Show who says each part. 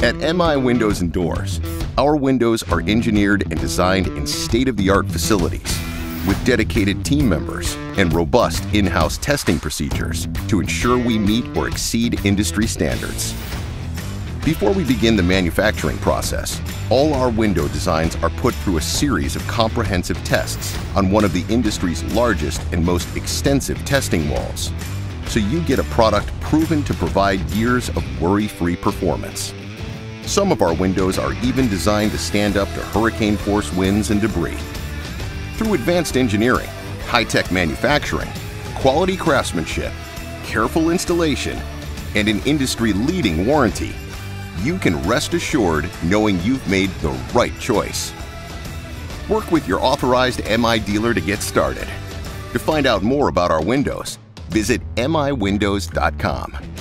Speaker 1: At MI Windows and Doors, our windows are engineered and designed in state-of-the-art facilities with dedicated team members and robust in-house testing procedures to ensure we meet or exceed industry standards. Before we begin the manufacturing process, all our window designs are put through a series of comprehensive tests on one of the industry's largest and most extensive testing walls, so you get a product proven to provide years of worry-free performance. Some of our windows are even designed to stand up to hurricane force winds and debris. Through advanced engineering, high-tech manufacturing, quality craftsmanship, careful installation, and an industry-leading warranty, you can rest assured knowing you've made the right choice. Work with your authorized MI dealer to get started. To find out more about our windows, visit miwindows.com.